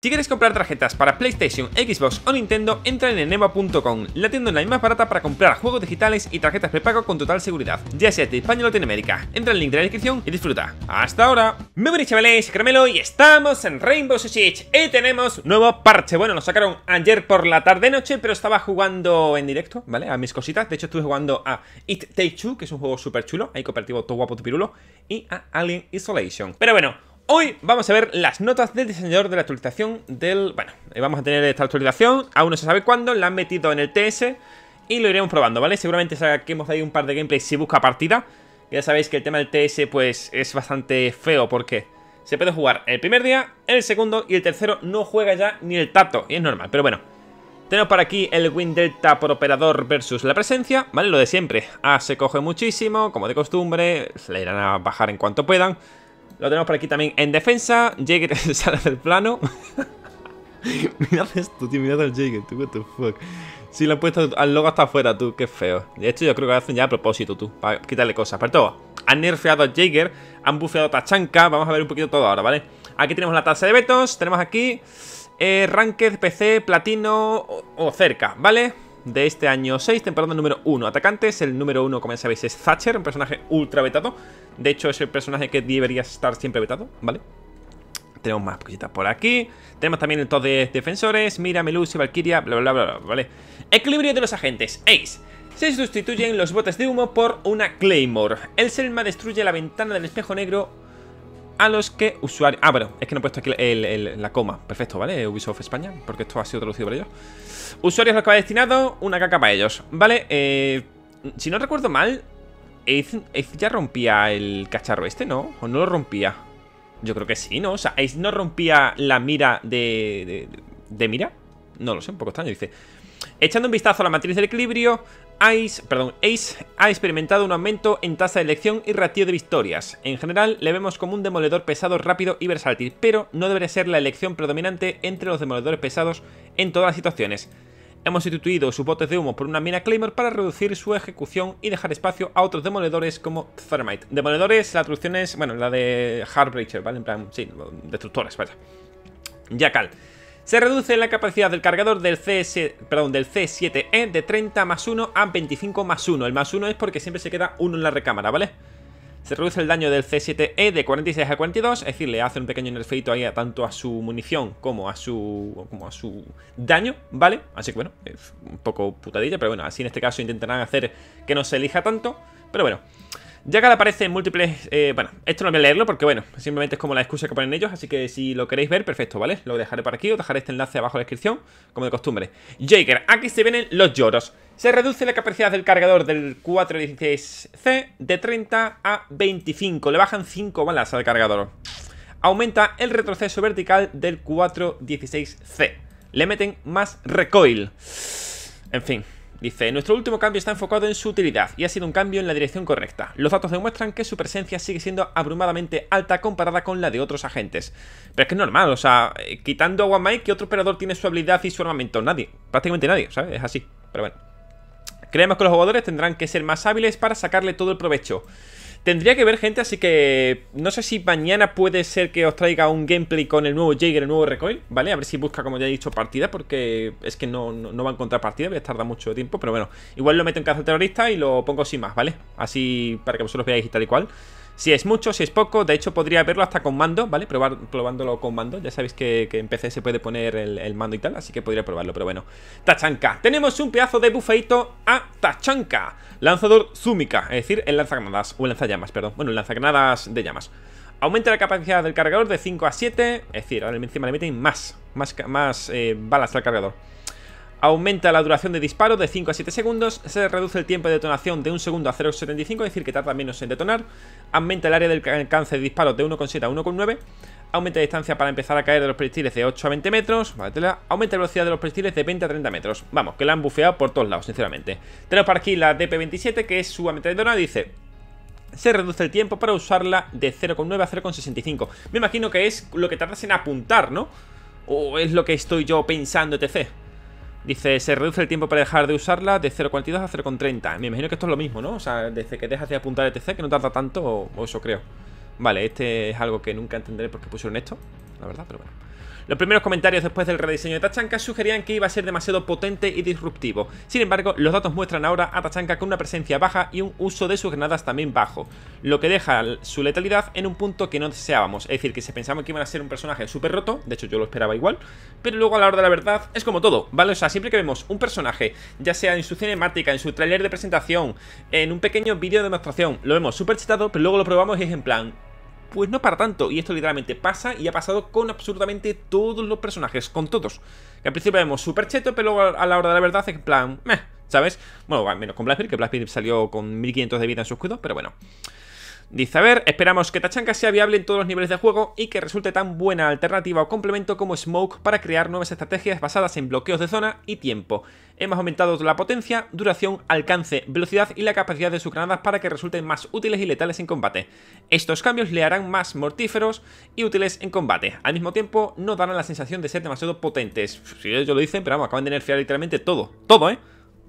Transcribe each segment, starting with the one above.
Si quieres comprar tarjetas para PlayStation, Xbox o Nintendo, entra en enema.com, la tienda online más barata para comprar juegos digitales y tarjetas prepago con total seguridad, ya sea de España o Latinoamérica. Entra en el link de la descripción y disfruta. ¡Hasta ahora! Muy buenas chavales, Caramelo y estamos en Rainbow Six y tenemos nuevo parche. Bueno, nos sacaron ayer por la tarde-noche, pero estaba jugando en directo, ¿vale? A mis cositas. De hecho, estuve jugando a It Take Two, que es un juego súper chulo, ahí cooperativo todo guapo, tu pirulo, y a Alien Isolation. Pero bueno, Hoy vamos a ver las notas del diseñador de la actualización del... Bueno, eh, vamos a tener esta actualización, aún no se sabe cuándo, la han metido en el TS y lo iremos probando, ¿vale? Seguramente saquemos ahí un par de gameplays si busca partida. Ya sabéis que el tema del TS pues es bastante feo porque se puede jugar el primer día, el segundo y el tercero no juega ya ni el tato, y es normal, pero bueno. Tenemos por aquí el Win Delta por operador versus la presencia, ¿vale? Lo de siempre. A se coge muchísimo, como de costumbre, se le irán a bajar en cuanto puedan. Lo tenemos por aquí también en defensa. Jaeger sale del plano. Mirad esto, tío. Mirad al Jaeger, tú. What the fuck. Si lo han puesto al logo hasta afuera, tú. Qué feo. De hecho, yo creo que lo hacen ya a propósito, tú. Para quitarle cosas. Pero todo. Han nerfeado a Jaeger. Han bufeado a Tachanka. Vamos a ver un poquito todo ahora, ¿vale? Aquí tenemos la tasa de vetos. Tenemos aquí. Eh, Ranked, PC, Platino o, o cerca, ¿vale? de este año 6, temporada número 1. Atacantes, el número 1, como ya sabéis, es Thatcher, un personaje ultra vetado. De hecho, es el personaje que debería estar siempre vetado, ¿vale? Tenemos más cositas por aquí. Tenemos también el top de defensores. Mira, Melusi, Valkyria, bla, bla, bla, bla, ¿vale? Equilibrio de los agentes. Ace. Se sustituyen los botes de humo por una Claymore. El Selma destruye la ventana del espejo negro a los que usuarios... Ah, bueno, es que no he puesto aquí la coma. Perfecto, ¿vale? Ubisoft España, porque esto ha sido traducido por ellos. Usuarios a los que va destinado, una caca para ellos. Vale, eh, si no recuerdo mal, Ace, ya rompía el cacharro este, ¿no? ¿O no lo rompía? Yo creo que sí, ¿no? O sea, Ace no rompía la mira de, de, mira. No lo sé, un poco extraño, dice. Echando un vistazo a la matriz del equilibrio, Ace, perdón, Ace ha experimentado un aumento en tasa de elección y ratio de victorias. En general, le vemos como un demoledor pesado rápido y versátil, pero no debería ser la elección predominante entre los demoledores pesados en todas las situaciones. Hemos sustituido sus botes de humo por una mina Claymore para reducir su ejecución y dejar espacio a otros demoledores como Thermite. Demoledores, la traducción es, bueno, la de Heartbreaker, ¿vale? En plan, sí, destructores, vaya. Jackal. Se reduce la capacidad del cargador del, CS, perdón, del C7E de 30 más 1 a 25 más 1. El más 1 es porque siempre se queda uno en la recámara, ¿vale? Se reduce el daño del C7E de 46 a 42, es decir, le hace un pequeño nerfeito ahí tanto a su munición como a su como a su daño, ¿vale? Así que bueno, es un poco putadilla, pero bueno, así en este caso intentarán hacer que no se elija tanto, pero bueno. Que aparece en múltiples... Eh, bueno, esto no voy a leerlo porque, bueno, simplemente es como la excusa que ponen ellos, así que si lo queréis ver, perfecto, ¿vale? Lo dejaré por aquí, os dejaré este enlace abajo en la descripción, como de costumbre. Jaeger, aquí se vienen los lloros. Se reduce la capacidad del cargador del 416C de 30 a 25, le bajan 5 balas al cargador. Aumenta el retroceso vertical del 416C. Le meten más recoil. En fin, Dice, nuestro último cambio está enfocado en su utilidad y ha sido un cambio en la dirección correcta. Los datos demuestran que su presencia sigue siendo abrumadamente alta comparada con la de otros agentes. Pero es que es normal, o sea, eh, quitando a One ¿qué otro operador tiene su habilidad y su armamento? Nadie, prácticamente nadie, ¿sabes? Es así, pero bueno. Creemos que los jugadores tendrán que ser más hábiles para sacarle todo el provecho. Tendría que ver gente, así que no sé si mañana puede ser que os traiga un gameplay con el nuevo Jaeger, el nuevo Recoil, ¿vale? A ver si busca, como ya he dicho, partida, porque es que no, no, va a encontrar partida, voy a tardar mucho tiempo, pero bueno, igual lo meto en caza terrorista y lo pongo sin más, ¿vale? Así para que vosotros veáis y tal y cual. Si es mucho, si es poco, de hecho podría verlo hasta con mando, ¿vale? Probar, probándolo con mando, ya sabéis que, en PC se puede poner el, mando y tal, así que podría probarlo, pero bueno. Tachanka, tenemos un pedazo de bufeito a Tachanka. Lanzador Zumika, es decir, el lanzagranadas, o el lanzallamas, perdón, bueno, el lanzagranadas de llamas. Aumenta la capacidad del cargador de 5 a 7, es decir, ahora encima le meten más, más, más eh, balas al cargador Aumenta la duración de disparo de 5 a 7 segundos, se reduce el tiempo de detonación de 1 segundo a 0,75, es decir, que tarda menos en detonar, aumenta el área del alcance de disparo de 1,7 a 1,9, aumenta la distancia para empezar a caer de los proyectiles de 8 a 20 metros, aumenta la velocidad de los proyectiles de 20 a 30 metros. Vamos, que la han bufeado por todos lados, sinceramente. Tenemos por aquí la DP27, que es su ametralladora, dice... Se reduce el tiempo para usarla de 0,9 a 0,65. Me imagino que es lo que tardas en apuntar, ¿no? O es lo que estoy yo pensando, etc. Dice, se reduce el tiempo para dejar de usarla de 0.42 a 0.30. Me imagino que esto es lo mismo, ¿no? O sea, desde que dejas de apuntar ETC, que no tarda tanto, o, eso creo. Vale, este es algo que nunca entenderé por qué pusieron esto, la verdad, pero bueno. Los primeros comentarios después del rediseño de Tachanka sugerían que iba a ser demasiado potente y disruptivo. Sin embargo, los datos muestran ahora a Tachanka con una presencia baja y un uso de sus granadas también bajo, lo que deja su letalidad en un punto que no deseábamos. Es decir, que se pensaba que iban a ser un personaje súper roto, de hecho yo lo esperaba igual, pero luego a la hora de la verdad es como todo, ¿vale? O sea, siempre que vemos un personaje, ya sea en su cinemática, en su tráiler de presentación, en un pequeño vídeo de demostración, lo vemos súper chetado, pero luego lo probamos y es en plan, pues no para tanto. Y esto literalmente pasa y ha pasado con absolutamente todos los personajes, con todos. Que al principio vemos súper cheto, pero a la hora de la verdad es en plan, meh, ¿sabes? Bueno, menos con Blackbeard, que Blackbeard salió con 1500 de vida en su escudo, pero bueno. Dice, a ver, esperamos que Tachanka sea viable en todos los niveles de juego y que resulte tan buena alternativa o complemento como Smoke para crear nuevas estrategias basadas en bloqueos de zona y tiempo. Hemos aumentado la potencia, duración, alcance, velocidad y la capacidad de sus granadas para que resulten más útiles y letales en combate. Estos cambios le harán más mortíferos y útiles en combate. Al mismo tiempo, no darán la sensación de ser demasiado potentes. Si ellos lo dicen, pero vamos, acaban de nerfear literalmente todo. Todo, ¿eh?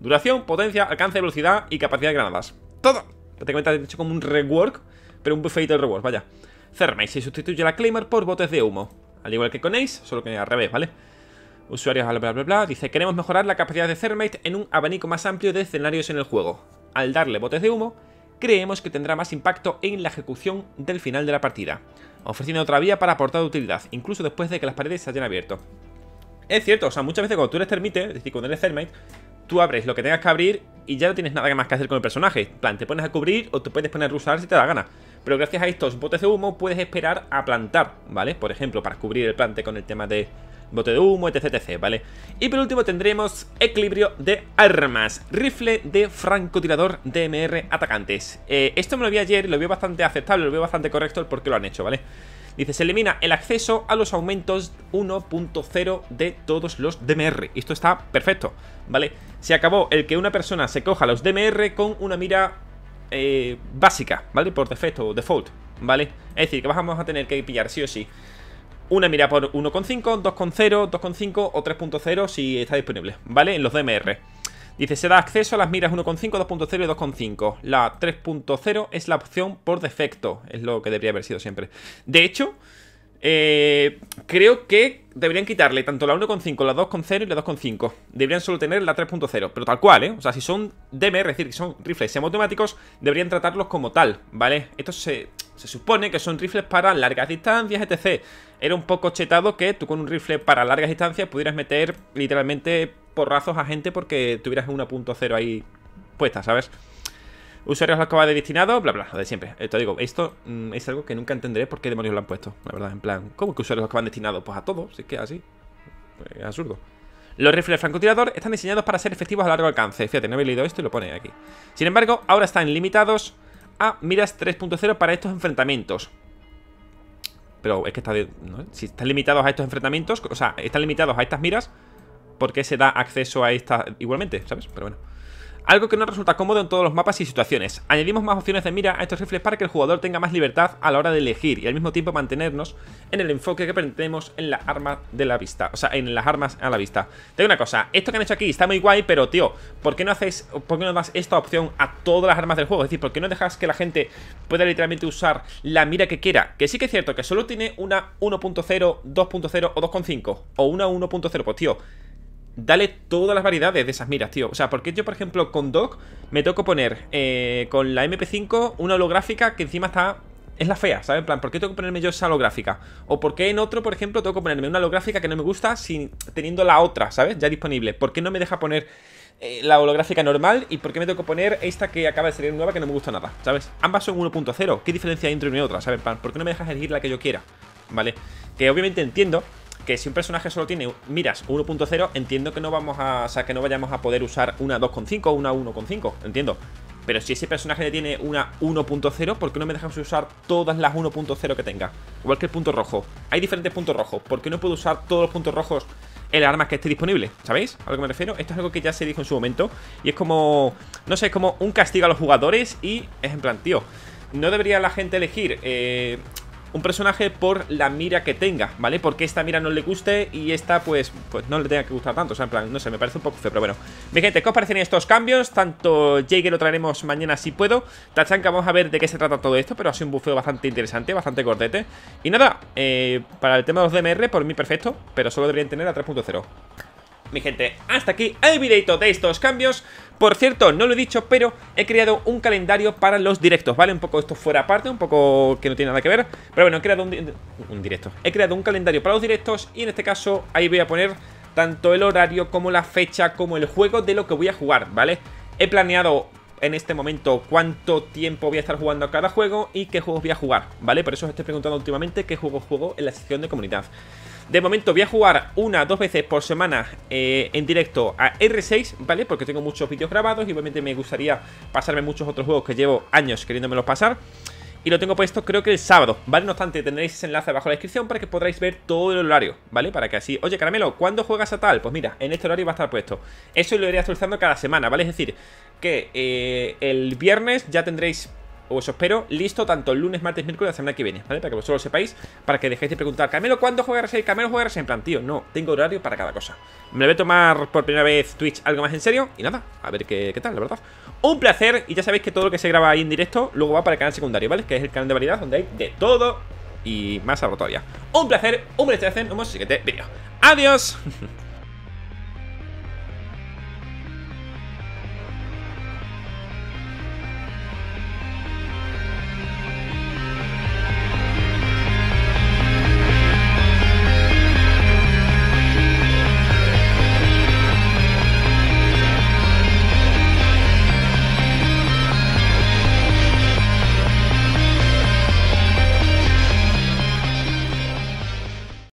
Duración, potencia, alcance, velocidad y capacidad de granadas. Todo prácticamente han hecho como un rework, pero un buffet de rework, vaya. Thermite se sustituye la Claymore por botes de humo. Al igual que con Ace, solo que al revés, ¿vale? Usuarios, bla bla bla bla. Dice, queremos mejorar la capacidad de Thermite en un abanico más amplio de escenarios en el juego. Al darle botes de humo, creemos que tendrá más impacto en la ejecución del final de la partida, ofreciendo otra vía para aportar utilidad, incluso después de que las paredes se hayan abierto. Es cierto, o sea, muchas veces cuando tú eres Termite, es decir, cuando eres Thermite, tú abres lo que tengas que abrir y ya no tienes nada más que hacer con el personaje. Plan, te pones a cubrir o te puedes poner a usar si te da gana. Pero gracias a estos botes de humo puedes esperar a plantar, ¿vale? Por ejemplo, para cubrir el plante con el tema de bote de humo, etc, etc, ¿vale? Y por último tendremos equilibrio de armas, rifle de francotirador DMR atacantes. Eh, esto me lo vi ayer lo veo bastante aceptable, lo veo bastante correcto el por qué lo han hecho, ¿vale? Dice, se elimina el acceso a los aumentos 1.0 de todos los DMR. Esto está perfecto, ¿vale? Se acabó el que una persona se coja los DMR con una mira eh, básica, ¿vale? Por defecto default, ¿vale? Es decir, que vamos a tener que pillar sí o sí una mira por 1.5, 2.0, 2.5 o 3.0 si está disponible, ¿vale? En los DMR. Dice, se da acceso a las miras 1.5, 2.0 y 2.5. La 3.0 es la opción por defecto. Es lo que debería haber sido siempre. De hecho, eh, creo que deberían quitarle tanto la 1.5, la 2.0 y la 2.5. Deberían solo tener la 3.0, pero tal cual, ¿eh? O sea, si son DMR, es decir, que son rifles semiautomáticos, deberían tratarlos como tal, ¿vale? Esto se, se supone que son rifles para largas distancias, etc. Era un poco chetado que tú con un rifle para largas distancias pudieras meter literalmente porrazos a gente porque tuvieras una 1.0 ahí puesta, ¿sabes? Usuarios al de destinado, bla bla, lo de siempre. Esto digo, esto mm, es algo que nunca entenderé por qué demonios lo han puesto, la verdad, en plan, ¿cómo que usuarios van destinados? Pues a todos, si es que así. Es absurdo. Los rifles francotirador están diseñados para ser efectivos a largo alcance. Fíjate, no había leído esto y lo pone aquí. Sin embargo, ahora están limitados a miras 3.0 para estos enfrentamientos. Pero es que está si están limitados a estos enfrentamientos, o sea, están limitados a estas miras, ¿por qué se da acceso a esta igualmente? ¿Sabes? Pero bueno. Algo que no resulta cómodo en todos los mapas y situaciones. Añadimos más opciones de mira a estos rifles para que el jugador tenga más libertad a la hora de elegir y al mismo tiempo mantenernos en el enfoque que pretendemos en la arma de la vista. O sea, en las armas a la vista. Te digo una cosa, esto que han hecho aquí está muy guay, pero tío, ¿por qué no hacéis, por qué no das esta opción a todas las armas del juego? Es decir, ¿por qué no dejas que la gente pueda literalmente usar la mira que quiera? Que sí que es cierto que solo tiene una 1.0, 2.0 o 2.5 o una 1.0, pues tío dale todas las variedades de esas miras, tío. O sea, porque yo, por ejemplo, con Doc me toco poner eh, con la MP5 una holográfica que encima está... Es la fea, ¿sabes? En plan, ¿por qué tengo que ponerme yo esa holográfica? O por qué en otro, por ejemplo, tengo que ponerme una holográfica que no me gusta sin teniendo la otra, ¿sabes? Ya disponible. ¿Por qué no me deja poner eh, la holográfica normal y por qué me tengo que poner esta que acaba de salir nueva que no me gusta nada, ¿sabes? Ambas son 1.0. ¿Qué diferencia hay entre una y otra? ¿Sabes? ¿Por qué no me dejas elegir la que yo quiera? ¿Vale? Que obviamente entiendo que si un personaje solo tiene miras 1.0, entiendo que no vamos a. O sea, que no vayamos a poder usar una 2.5 o una 1.5. Entiendo. Pero si ese personaje tiene una 1.0, ¿por qué no me dejamos usar todas las 1.0 que tenga? Igual que el punto rojo. Hay diferentes puntos rojos. ¿Por qué no puedo usar todos los puntos rojos en las armas que esté disponible? ¿Sabéis a lo que me refiero? Esto es algo que ya se dijo en su momento. Y es como. No sé, es como un castigo a los jugadores. Y es en plan, tío. No debería la gente elegir. Eh, un personaje por la mira que tenga, ¿vale? Porque esta mira no le guste y esta pues, pues no le tenga que gustar tanto, o sea, en plan, no sé, me parece un poco feo, pero bueno. Mi gente, ¿qué os parecen estos cambios? Tanto Jaeger lo traeremos mañana si puedo. Tachanka, vamos a ver de qué se trata todo esto, pero ha sido un bufeo bastante interesante, bastante cortete Y nada, eh, para el tema de los DMR, por mí perfecto, pero solo deberían tener a 3.0 mi gente, hasta aquí el videito de estos cambios Por cierto, no lo he dicho, pero he creado un calendario para los directos, ¿vale? Un poco esto fuera aparte, un poco que no tiene nada que ver Pero bueno, he creado un, directo He creado un calendario para los directos y en este caso ahí voy a poner tanto el horario como la fecha como el juego de lo que voy a jugar, ¿vale? He planeado en este momento cuánto tiempo voy a estar jugando a cada juego y qué juegos voy a jugar, ¿vale? Por eso os estoy preguntando últimamente qué juegos juego en la sección de comunidad. De momento voy a jugar una, dos veces por semana eh, en directo a R6, ¿vale? Porque tengo muchos vídeos grabados y obviamente me gustaría pasarme muchos otros juegos que llevo años queriéndomelos pasar. Y lo tengo puesto creo que el sábado, ¿vale? No obstante, tendréis ese enlace abajo en la descripción para que podráis ver todo el horario, ¿vale? Para que así... Oye, Caramelo, ¿cuándo juegas a tal? Pues mira, en este horario va a estar puesto. Eso lo iré actualizando cada semana, ¿vale? Es decir, que eh, el viernes ya tendréis os espero listo tanto el lunes, martes, miércoles la semana que viene, ¿vale? Para que vosotros lo sepáis, para que dejéis de preguntar, Camelo, ¿cuándo juega R6? Camelo juega R6 en plan, tío, no, tengo horario para cada cosa. Me voy a tomar por primera vez Twitch algo más en serio y nada, a ver qué, tal, la verdad. Un placer y ya sabéis que todo lo que se graba ahí en directo luego va para el canal secundario, ¿vale? Que es el canal de variedad donde hay de todo y más a Un placer, un placer, nos vemos en el siguiente vídeo. ¡Adiós!